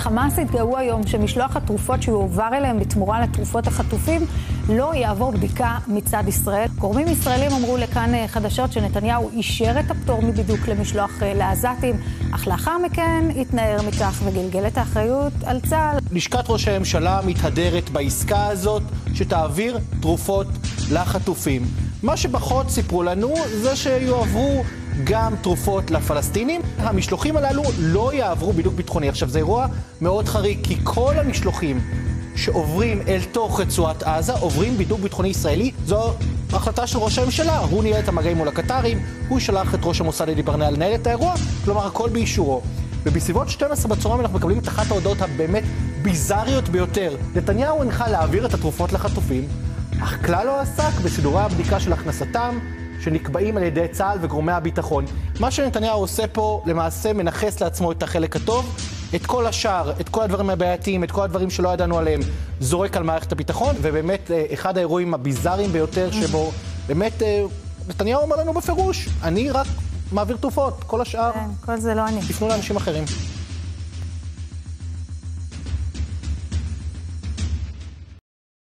בחמאס התגאו היום שמשלוח התרופות שיועבר אליהם בתמורה לתרופות החטופים לא יעבור בדיקה מצד ישראל. גורמים ישראלים אמרו לכאן אה, חדשות שנתניהו אישר את הפטור מבידוק למשלוח אה, לעזתים, אך לאחר מכן התנער מכך וגלגל את האחריות על צה"ל. לשכת ראש הממשלה מתהדרת בעסקה הזאת שתעביר תרופות לחטופים. מה שפחות סיפרו לנו זה שיועברו גם תרופות לפלסטינים. המשלוחים הללו לא יעברו בידוק ביטחוני. עכשיו, זה אירוע מאוד חריג, כי כל המשלוחים שעוברים אל תוך רצועת עזה עוברים בידוק ביטחוני ישראלי. זו החלטה של ראש הממשלה. הוא ניהל את המגעים מול הקטרים, הוא שלח את ראש המוסד אלי ברנע לנהל את האירוע, כלומר, הכל באישורו. ובסביבות 12 בצהריים אנחנו מקבלים את אחת ההודעות הבאמת ביזריות ביותר. נתניהו הנחה להעביר את התרופות לחטופים, אך כלל לא עסק בסידורי הבדיקה של הכנסתם, שנקבעים על ידי צה"ל וגורמי הביטחון. מה שנתניהו עושה פה, למעשה מנכס לעצמו את החלק הטוב, את כל השאר, את כל הדברים הבעייתיים, את כל הדברים שלא ידענו עליהם, זורק על מערכת הביטחון, ובאמת אה, אחד האירועים הביזאריים ביותר שבו באמת אה, נתניהו אומר לנו בפירוש, אני רק מעביר תרופות, כל השאר... כן, כל זה לא אני. תפנו לאנשים אחרים.